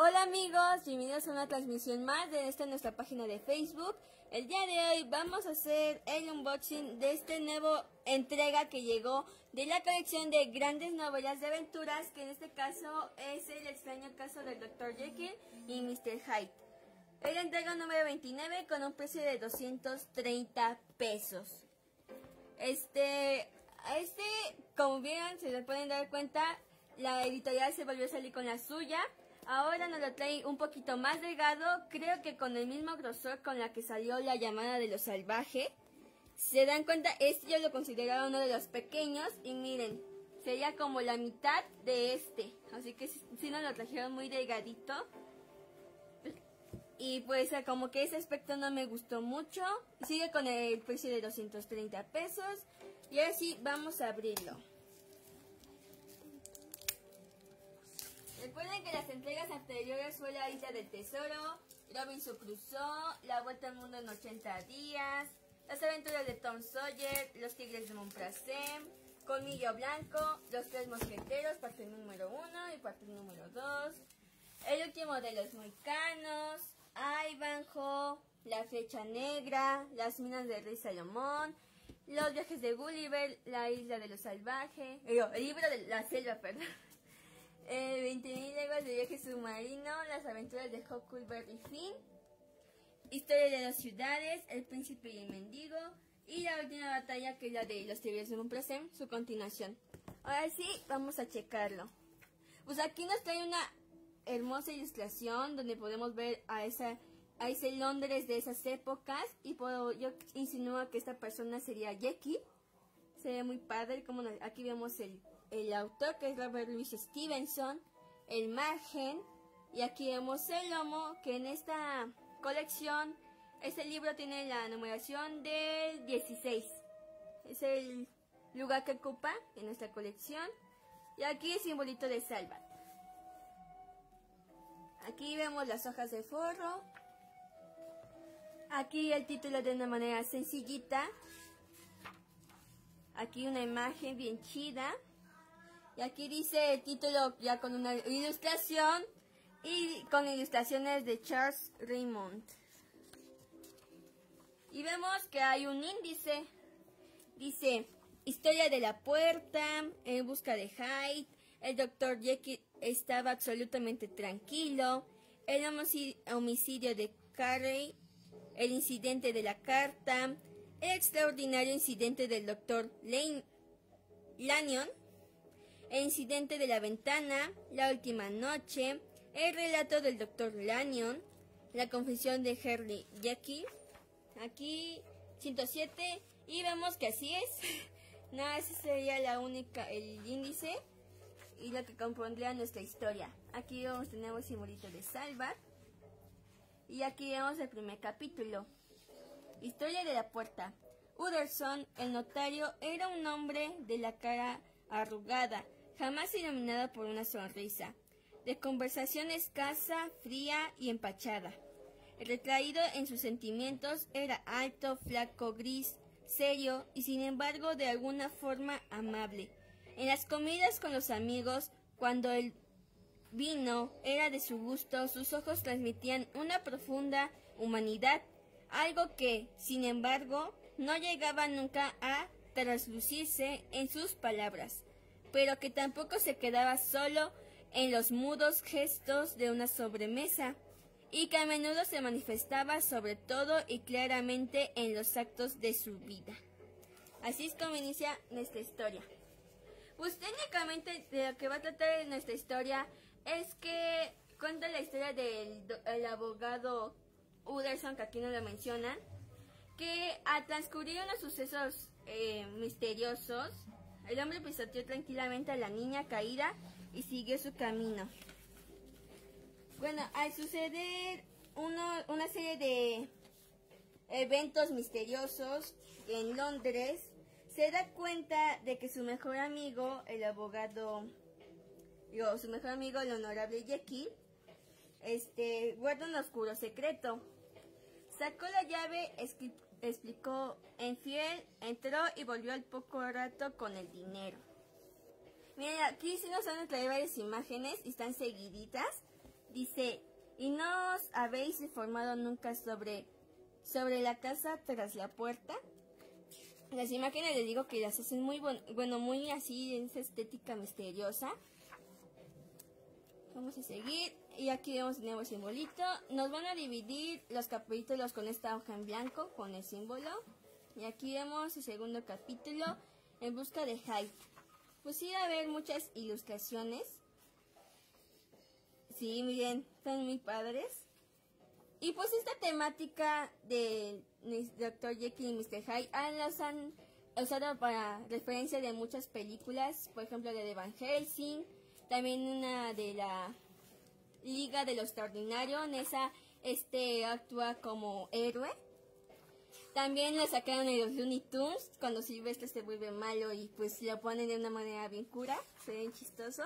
Hola amigos, bienvenidos a una transmisión más de esta nuestra página de Facebook. El día de hoy vamos a hacer el unboxing de este nuevo entrega que llegó de la colección de grandes novelas de aventuras, que en este caso es el extraño caso del Dr. Jekyll y Mr. Hyde. El entrega número 29 con un precio de 230 pesos. Este, este, como bien se le pueden dar cuenta, la editorial se volvió a salir con la suya. Ahora nos lo trae un poquito más delgado, creo que con el mismo grosor con la que salió la llamada de lo salvaje. Se dan cuenta, este yo lo consideraba uno de los pequeños y miren, sería como la mitad de este. Así que si nos lo trajeron muy delgadito. Y pues como que ese aspecto no me gustó mucho. Sigue con el precio de 230 pesos. Y ahora sí, vamos a abrirlo. Recuerden que las entregas anteriores fue la Isla del Tesoro, Robinson Crusoe, La Vuelta al Mundo en 80 días, Las aventuras de Tom Sawyer, Los Tigres de Montprasem, Colmillo Blanco, Los Tres Mosqueteros, parte número 1 y parte número 2, El último de los Moicanos, Ivanhoe, La Flecha Negra, Las Minas del Rey Salomón, Los Viajes de Gulliver, La Isla de los Salvajes, el libro de la selva, perdón. Eh, 20.000 leguas de viaje submarino, las aventuras de Huckleberry Finn, historia de las ciudades, el príncipe y el mendigo, y la última batalla que es la de los tigres de Montprasem, su continuación. Ahora sí, vamos a checarlo. Pues aquí nos trae una hermosa ilustración donde podemos ver a esa a ese Londres de esas épocas y puedo, yo insinúo que esta persona sería Jackie. Se ve muy padre, como aquí vemos el el autor que es Robert Louis Stevenson, el margen, y aquí vemos el lomo, que en esta colección, este libro tiene la numeración del 16. Es el lugar que ocupa en nuestra colección. Y aquí el simbolito de Salvat. Aquí vemos las hojas de forro. Aquí el título de una manera sencillita. Aquí una imagen bien chida. Y aquí dice el título ya con una ilustración y con ilustraciones de Charles Raymond. Y vemos que hay un índice. Dice, historia de la puerta, en busca de Hyde, el doctor Jekyll estaba absolutamente tranquilo, el homicidio de Carey, el incidente de la carta, el extraordinario incidente del doctor Lane, Lanyon, el incidente de la ventana, la última noche, el relato del doctor Lanyon, la confesión de Harry Jackie, aquí 107 y vemos que así es. Nada, ese sería la única, el índice y lo que compondría nuestra historia. Aquí vamos, tenemos el simbolito de Salva y aquí vemos el primer capítulo. Historia de la puerta. Uderson, el notario, era un hombre de la cara arrugada, jamás iluminada por una sonrisa, de conversación escasa, fría y empachada. Retraído en sus sentimientos era alto, flaco, gris, serio y sin embargo de alguna forma amable. En las comidas con los amigos, cuando el vino era de su gusto, sus ojos transmitían una profunda humanidad, algo que, sin embargo, no llegaba nunca a traslucirse en sus palabras pero que tampoco se quedaba solo en los mudos gestos de una sobremesa, y que a menudo se manifestaba sobre todo y claramente en los actos de su vida. Así es como inicia nuestra historia. Pues técnicamente de lo que va a tratar nuestra historia es que cuenta la historia del abogado Uderson, que aquí no lo mencionan, que al transcurrir unos sucesos eh, misteriosos, el hombre pisoteó tranquilamente a la niña caída y siguió su camino. Bueno, al suceder una serie de eventos misteriosos en Londres, se da cuenta de que su mejor amigo, el abogado, o su mejor amigo, el honorable Jekyll, este, guarda un oscuro secreto. Sacó la llave, explicó en fiel, entró y volvió al poco rato con el dinero. Miren, aquí sí nos a traer varias imágenes y están seguiditas. Dice, ¿y no os habéis informado nunca sobre, sobre la casa tras la puerta? Las imágenes les digo que las hacen muy bueno, muy así, en esa estética misteriosa. Vamos a seguir. Y aquí vemos el nuevo simbolito. Nos van a dividir los capítulos con esta hoja en blanco, con el símbolo. Y aquí vemos el segundo capítulo, En busca de Hyde. Pues sí, a ver muchas ilustraciones. Sí, miren, están muy padres. Y pues esta temática de Dr. Jekyll y Mr. Hyde ah, las han usado para referencia de muchas películas, por ejemplo de Van Helsing, también una de la Liga de lo Extraordinario, en esa este actúa como héroe. También lo sacaron en los Looney Tunes, cuando Silvestre se vuelve malo y pues lo ponen de una manera bien cura, se ve chistoso.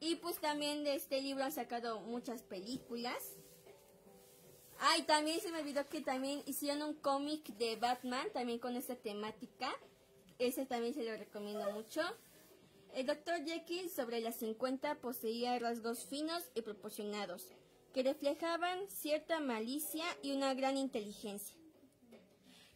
Y pues también de este libro han sacado muchas películas. Ay, también se me olvidó que también hicieron un cómic de Batman, también con esta temática. Ese también se lo recomiendo mucho. El Dr. Jekyll sobre las 50 poseía rasgos finos y proporcionados, que reflejaban cierta malicia y una gran inteligencia.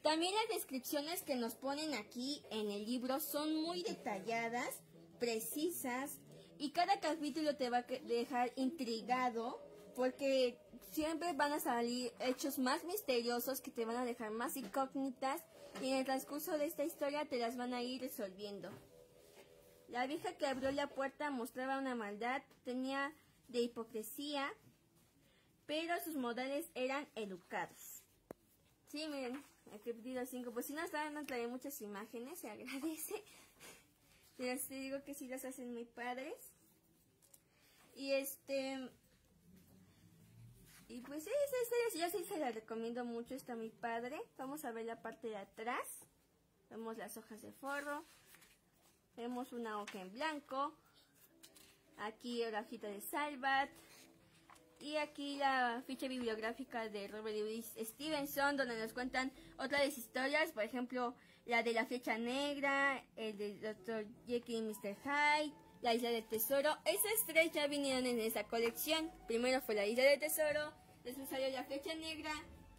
También las descripciones que nos ponen aquí en el libro son muy detalladas, precisas, y cada capítulo te va a dejar intrigado porque siempre van a salir hechos más misteriosos que te van a dejar más incógnitas y en el transcurso de esta historia te las van a ir resolviendo. La vieja que abrió la puerta mostraba una maldad, tenía de hipocresía, pero sus modales eran educados. Sí, miren, aquí pedido 5. Pues si no están, no trae muchas imágenes, se agradece. Les digo que sí las hacen muy padres. Y este... Y pues sí, esta historia yo sí se la recomiendo mucho, está muy padre. Vamos a ver la parte de atrás. Vemos las hojas de forro. Vemos una hoja en blanco. Aquí la hojita de Salvat. Y aquí la ficha bibliográfica de Robert Louis Stevenson, donde nos cuentan otras historias, por ejemplo, la de la flecha negra, el del Dr. Jekyll y Mr. Hyde, la isla del tesoro. Esas tres ya vinieron en esa colección. Primero fue la isla del tesoro, después salió la flecha negra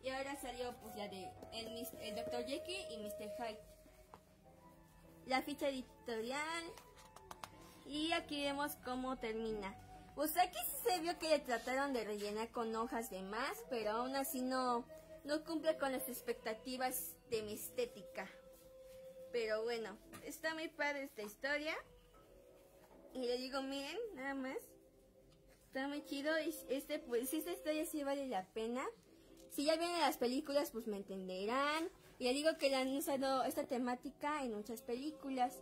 y ahora salió pues la de el, el Dr. Jekyll y Mr. Hyde la ficha editorial y aquí vemos cómo termina. Pues aquí se vio que le trataron de rellenar con hojas de más, pero aún así no, no cumple con las expectativas de mi estética. Pero bueno, está muy padre esta historia. Y le digo, miren, nada más. Está muy chido. Este, pues, esta historia sí vale la pena. Si ya vienen las películas, pues me entenderán. Ya digo que han usado esta temática en muchas películas.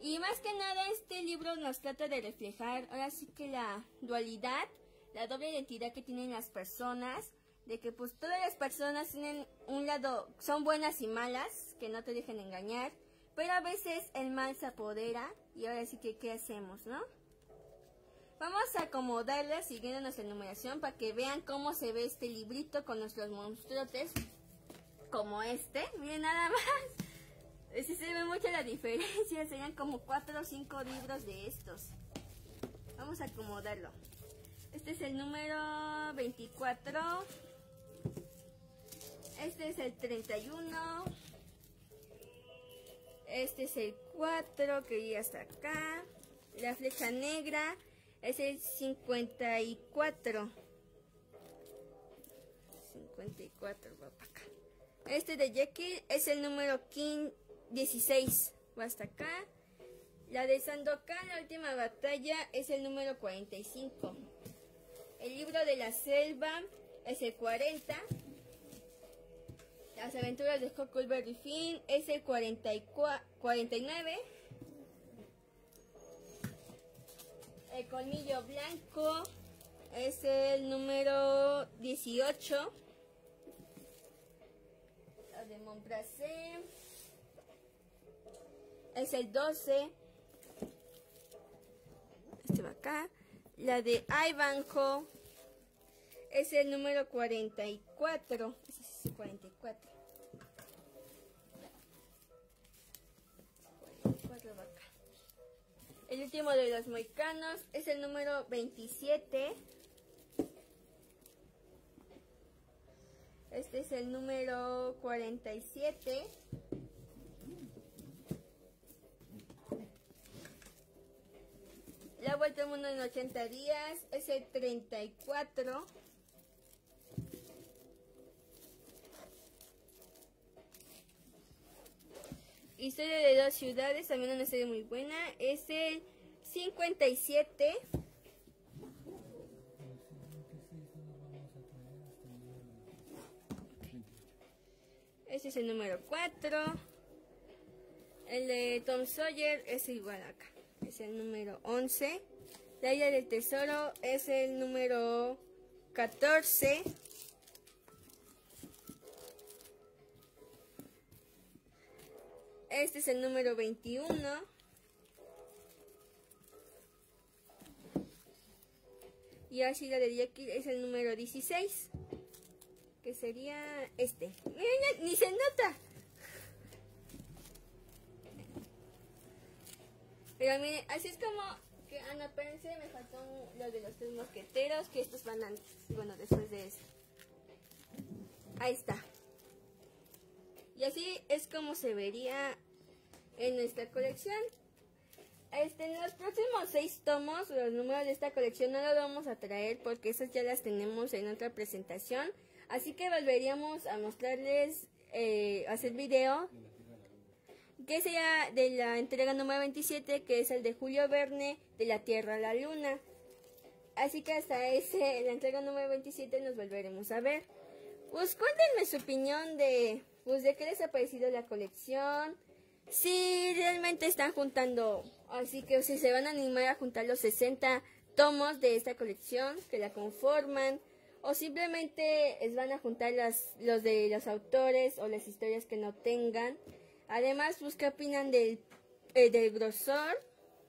Y más que nada este libro nos trata de reflejar ahora sí que la dualidad, la doble identidad que tienen las personas, de que pues todas las personas tienen un lado, son buenas y malas, que no te dejen engañar, pero a veces el mal se apodera y ahora sí que qué hacemos, ¿no? Vamos a acomodarla siguiendo nuestra numeración para que vean cómo se ve este librito con nuestros monstruotes como este. Miren nada más. Si se ve mucho la diferencia. Serían como 4 o 5 libros de estos. Vamos a acomodarlo. Este es el número 24. Este es el 31. Este es el 4 que iría hasta acá. La flecha negra es el 54. 54 va para acá. Este de Jekyll es el número 15, 16. Va hasta acá. La de Sandokan, la última batalla, es el número 45. El libro de la selva es el 40. Las aventuras de Huckleberry Finn es el 44, 49. El colmillo blanco es el número 18 de Montpracé. Es el 12. Este va acá. La de Ivanhoe es el número 44. Ese es el 44. 44 va acá. El último de los moicanos es el número 27. Este es el número 47. La vuelta al mundo en 80 días es el 34. Historia de dos ciudades, también una serie muy buena, es el 57. Este es el número 4. El de Tom Sawyer es igual acá. Es el número 11. La isla del tesoro es el número 14. Este es el número 21. Y así la de Jackie es el número 16. Que sería este. Miren, ni se nota. Pero miren, así es como que, ah, no, espérense, me faltó lo de los tres mosqueteros, que estos van antes, bueno, después de eso. Ahí está. Y así es como se vería en nuestra colección. Este, en los próximos seis tomos, los números de esta colección no los vamos a traer porque esas ya las tenemos en otra presentación. Así que volveríamos a mostrarles, eh, hacer video, que sea de la entrega número 27, que es el de Julio Verne, de la Tierra a la Luna. Así que hasta ese, la entrega número 27 nos volveremos a ver. Pues cuéntenme su opinión de, pues de qué les ha parecido la colección. Si realmente están juntando, así que si se van a animar a juntar los 60 tomos de esta colección que la conforman o simplemente les van a juntar las, los de los autores o las historias que no tengan. Además, pues, ¿qué opinan del, eh, del grosor?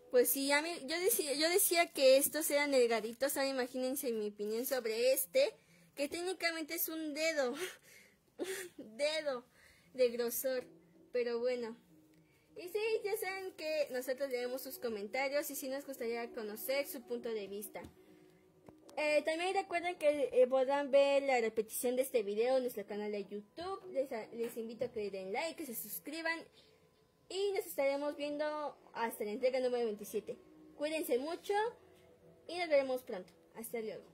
Pues sí, a mí, yo decía, yo decía que estos eran delgaditos, ahora imagínense mi opinión sobre este, que técnicamente es un dedo, dedo de grosor, pero bueno. Y sí, ya saben que nosotros leemos sus comentarios y sí nos gustaría conocer su punto de vista. Eh, también recuerden que eh, podrán ver la repetición de este video en nuestro canal de YouTube. Les, les invito a que den like, que se suscriban y nos estaremos viendo hasta la entrega número 27. Cuídense mucho y nos veremos pronto. Hasta luego.